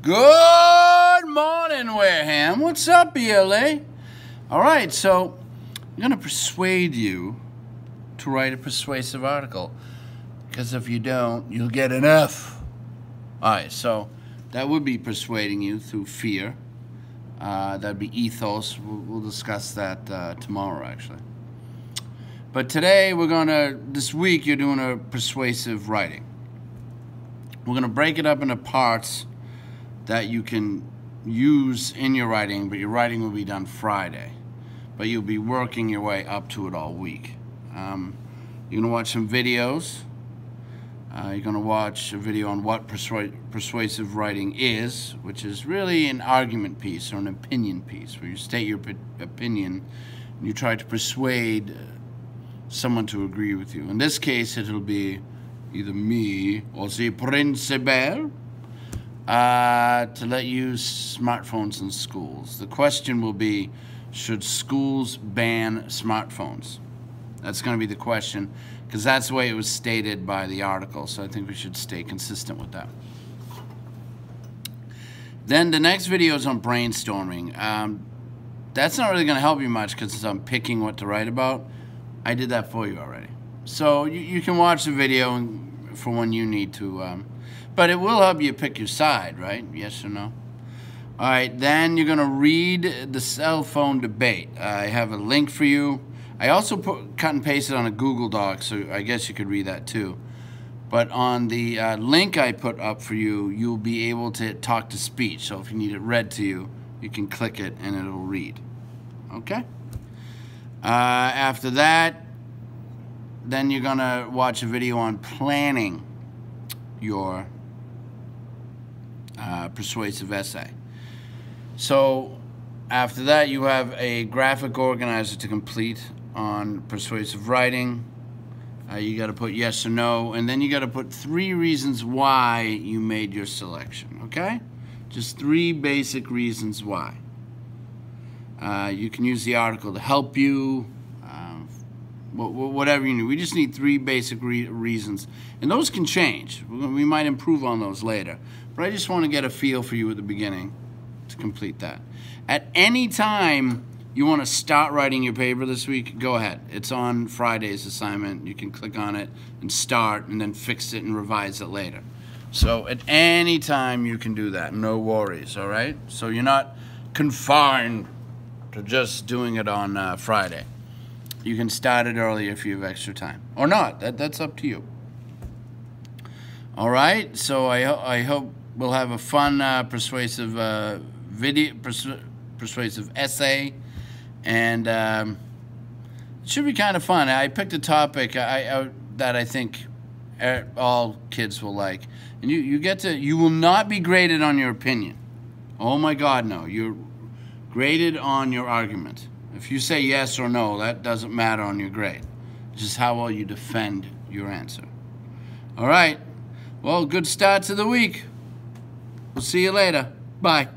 Good morning, Wareham. What's up, ELA? All right, so I'm going to persuade you to write a persuasive article. Because if you don't, you'll get an F. All right, so that would be persuading you through fear. Uh, that'd be ethos. We'll, we'll discuss that uh, tomorrow, actually. But today, we're going to, this week, you're doing a persuasive writing. We're going to break it up into parts that you can use in your writing, but your writing will be done Friday. But you'll be working your way up to it all week. Um, you're going to watch some videos. Uh, you're going to watch a video on what persua persuasive writing is, which is really an argument piece or an opinion piece, where you state your opinion and you try to persuade uh, someone to agree with you. In this case, it'll be either me or the principal uh, to let use smartphones in schools. The question will be, should schools ban smartphones? That's going to be the question because that's the way it was stated by the article. So I think we should stay consistent with that. Then the next video is on brainstorming. Um, that's not really going to help you much because I'm picking what to write about. I did that for you already. So you, you can watch the video for when you need to um, but it will help you pick your side, right? Yes or no? All right, then you're going to read the cell phone debate. I have a link for you. I also put cut and pasted on a Google Doc, so I guess you could read that too. But on the uh, link I put up for you, you'll be able to talk to speech. So if you need it read to you, you can click it and it'll read. Okay? Uh, after that, then you're going to watch a video on planning your uh, persuasive essay. So after that, you have a graphic organizer to complete on persuasive writing. Uh, you got to put yes or no, and then you got to put three reasons why you made your selection, okay? Just three basic reasons why. Uh, you can use the article to help you, whatever you need. We just need three basic re reasons, and those can change. We might improve on those later. But I just want to get a feel for you at the beginning to complete that. At any time you want to start writing your paper this week, go ahead. It's on Friday's assignment. You can click on it and start and then fix it and revise it later. So at any time you can do that. No worries, all right? So you're not confined to just doing it on uh, Friday. You can start it early if you have extra time. Or not. That, that's up to you. All right? So I, I hope we'll have a fun, uh, persuasive uh, video, persu persuasive essay, and um, it should be kind of fun. I picked a topic I, I, that I think all kids will like, and you you get to you will not be graded on your opinion. Oh my God, no! You're graded on your argument. If you say yes or no, that doesn't matter on your grade. Just how well you defend your answer. All right. Well, good start to the week. We'll see you later. Bye.